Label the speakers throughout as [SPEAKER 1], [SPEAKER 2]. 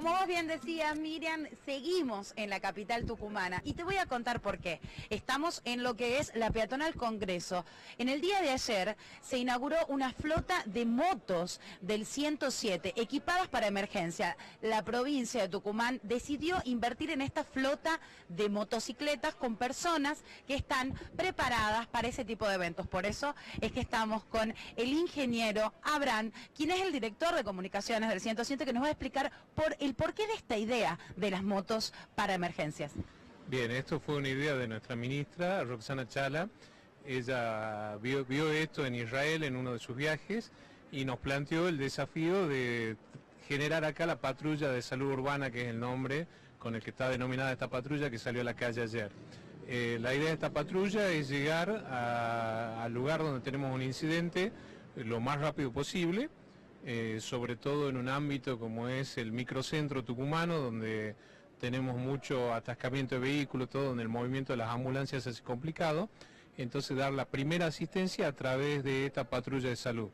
[SPEAKER 1] Como vos bien decías, Miriam, seguimos en la capital tucumana y te voy a contar por qué. Estamos en lo que es la Peatonal Congreso. En el día de ayer se inauguró una flota de motos del 107 equipadas para emergencia. La provincia de Tucumán decidió invertir en esta flota de motocicletas con personas que están preparadas para ese tipo de eventos. Por eso es que estamos con el ingeniero Abraham, quien es el director de comunicaciones del 107, que nos va a explicar por el porqué de esta idea de las motos para emergencias.
[SPEAKER 2] Bien, esto fue una idea de nuestra ministra, Roxana Chala. Ella vio, esto en Israel en uno de sus viajes y nos planteó el desafío de generar acá la patrulla de salud urbana, que es el nombre con el que está denominada esta patrulla que salió a la calle ayer. Eh, la idea de esta patrulla es llegar al lugar donde tenemos un incidente lo más rápido posible, eh, sobre todo en un ámbito como es el microcentro tucumano, donde tenemos mucho atascamiento de vehículos, todo donde el movimiento de las ambulancias es complicado, entonces dar la primera asistencia a través de esta patrulla de salud.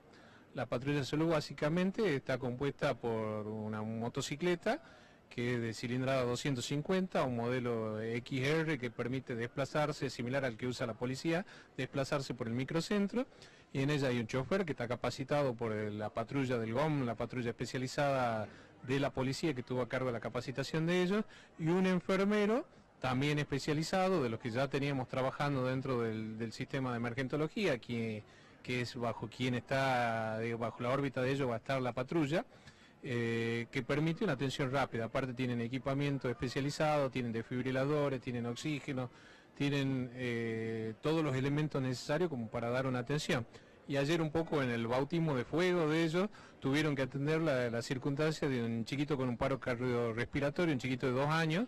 [SPEAKER 2] La patrulla de salud básicamente está compuesta por una motocicleta que es de cilindrada 250, un modelo XR que permite desplazarse, similar al que usa la policía, desplazarse por el microcentro. Y en ella hay un chofer que está capacitado por la patrulla del GOM, la patrulla especializada de la policía que tuvo a cargo la capacitación de ellos, y un enfermero también especializado, de los que ya teníamos trabajando dentro del, sistema de emergentología, que, que es bajo quien está, bajo la órbita de ellos va a estar la patrulla eh, que permite una atención rápida. Aparte tienen equipamiento especializado, tienen desfibriladores, tienen oxígeno, tienen eh, todos los elementos necesarios como para dar una atención. Y ayer un poco en el bautismo de fuego de ellos tuvieron que atender la, la circunstancia de un chiquito con un paro cardiorrespiratorio, un chiquito de dos años,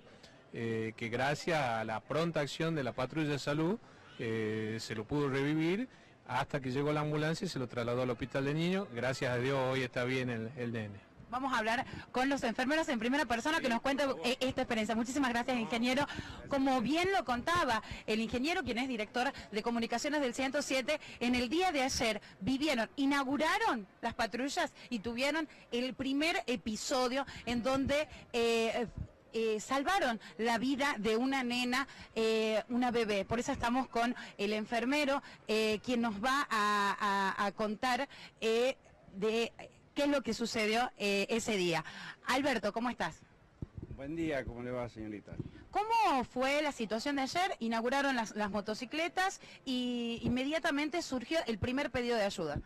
[SPEAKER 2] eh, que gracias a la pronta acción de la patrulla de salud eh, se lo pudo revivir hasta que llegó la ambulancia y se lo trasladó al hospital de niños. Gracias a Dios hoy está bien el, el nene.
[SPEAKER 1] Vamos a hablar con los enfermeros en primera persona que nos cuenten eh, esta experiencia. Muchísimas gracias, ingeniero. Como bien lo contaba el ingeniero, quien es director de comunicaciones del 107, en el día de ayer vivieron, inauguraron las patrullas y tuvieron el primer episodio en donde... eh, eh, salvaron la vida de una nena, eh, una bebé. Por eso estamos con el enfermero, eh, quien nos va a, a- a contar de qué es lo que sucedió eh, ese día. Alberto, ¿cómo estás?
[SPEAKER 3] Buen día, ¿cómo le va, señorita?
[SPEAKER 1] ¿Cómo fue la situación de ayer? Inauguraron las, las motocicletas y inmediatamente surgió el primer pedido de ayuda.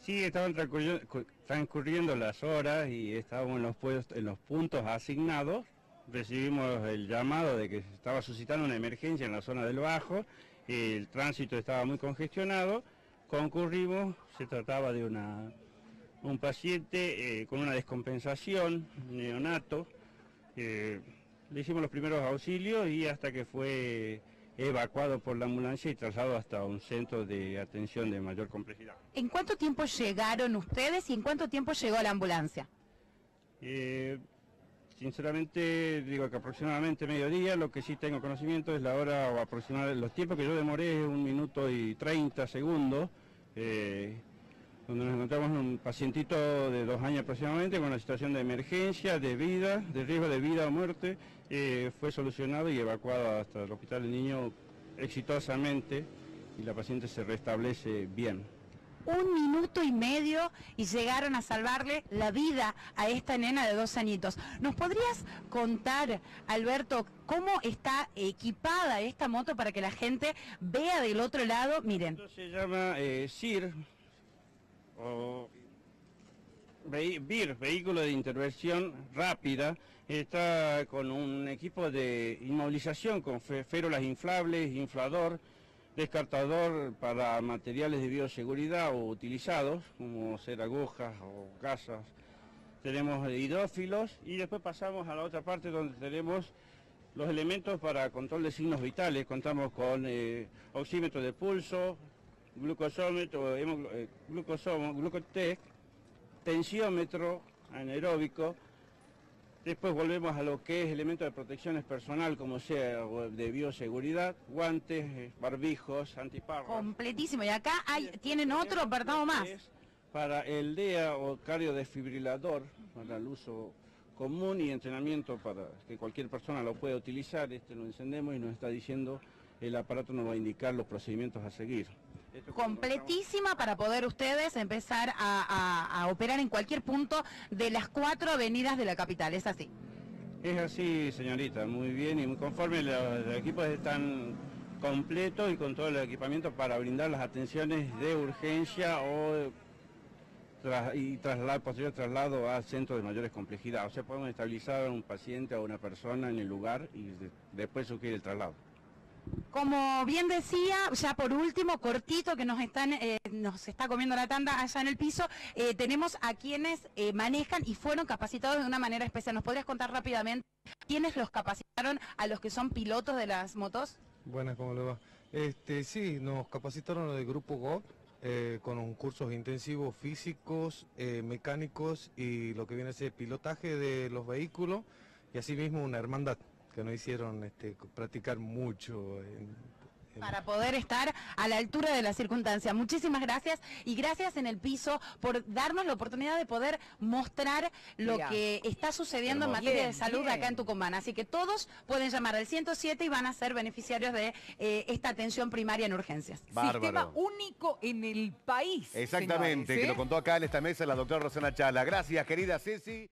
[SPEAKER 3] Sí, estaban transcurri- cu- transcurriendo las horas y estábamos en los, puestos- en los puntos asignados. Recibimos el llamado de que se estaba suscitando una emergencia en la zona del Bajo, el tránsito estaba muy congestionado, concurrimos, se trataba de una, un paciente eh, con una descompensación, neonato, eh, le hicimos los primeros auxilios y hasta que fue evacuado por la ambulancia y trasladado hasta un centro de atención de mayor complejidad.
[SPEAKER 1] ¿En cuánto tiempo llegaron ustedes y en cuánto tiempo llegó la ambulancia?
[SPEAKER 3] Eh, sinceramente digo que aproximadamente mediodía, lo que sí tengo conocimiento es la hora o aproximadamente, los tiempos que yo demoré es un minuto y 30 segundos, eh, donde nos encontramos un pacientito de dos años aproximadamente con una situación de emergencia, de vida, de riesgo de vida o muerte, eh, fue solucionado y evacuado hasta el hospital del niño exitosamente y la paciente se restablece bien.
[SPEAKER 1] Un minuto y medio y llegaron a salvarle la vida a esta nena de dos añitos. ¿Nos podrías contar, Alberto, cómo está equipada esta moto para que la gente vea del otro lado? Miren,
[SPEAKER 3] Esto se llama eh, CIR, o vehi- VIR, Vehículo de Intervención Rápida. Está con un equipo de inmovilización con férulas inflables, inflador, descartador para materiales de bioseguridad o utilizados, como ser agujas o gasas. Tenemos hidrófilos y después pasamos a la otra parte donde tenemos los elementos para control de signos vitales. Contamos con eh, oxímetro de pulso, glucosómetro, eh, glucosomo, glucotec, tensiómetro anaeróbico. Después volvemos a lo que es elementos de protecciones personal, como sea de bioseguridad, guantes, eh, barbijos, antiparras.
[SPEAKER 1] completísimo. Y acá hay,
[SPEAKER 3] después
[SPEAKER 1] tienen otro
[SPEAKER 3] que
[SPEAKER 1] más.
[SPEAKER 3] Para el DEA o cardiodesfibrilador, para el uso común y entrenamiento para que cualquier persona lo pueda utilizar. Este lo encendemos y nos está diciendo, el aparato nos va a indicar los procedimientos a seguir.
[SPEAKER 1] Completísima para poder ustedes empezar a, operar en cualquier punto de las cuatro avenidas de la capital. ¿Es así?
[SPEAKER 3] Es así, señorita, muy bien y muy conforme. Los, equipos están completos y con todo el equipamiento para brindar las atenciones de urgencia o tras- posterior traslado a centros de mayores complejidad. O sea, podemos estabilizar a un paciente o a una persona en el lugar y de- después sugerir el traslado.
[SPEAKER 1] Como bien decía, ya por último, cortito que nos están, eh, nos está comiendo la tanda allá en el piso, eh, tenemos a quienes eh, manejan y fueron capacitados de una manera especial. ¿Nos podrías contar rápidamente quiénes los capacitaron a los que son pilotos de las motos?
[SPEAKER 4] Buenas, ¿cómo le va? Este, sí, nos capacitaron del grupo GO eh, con cursos intensivos físicos, mecánicos y lo que viene a ser pilotaje de los vehículos y asimismo una hermandad que nos hicieron este, practicar mucho. en- en-
[SPEAKER 1] Para poder estar a la altura de las circunstancias. Muchísimas gracias y gracias en el piso por darnos la oportunidad de poder mostrar lo
[SPEAKER 5] Mira.
[SPEAKER 1] que está sucediendo
[SPEAKER 6] Hermoso.
[SPEAKER 1] en materia de salud
[SPEAKER 5] bien.
[SPEAKER 1] acá en Tucumán. Así que todos pueden llamar al 107 y van a ser beneficiarios de eh, esta atención primaria en urgencias.
[SPEAKER 5] Sistema único en el país.
[SPEAKER 6] Exactamente,
[SPEAKER 5] señores,
[SPEAKER 6] que
[SPEAKER 5] ¿eh?
[SPEAKER 6] lo contó acá en esta mesa la doctora Rosana Chala. Gracias, querida Ceci.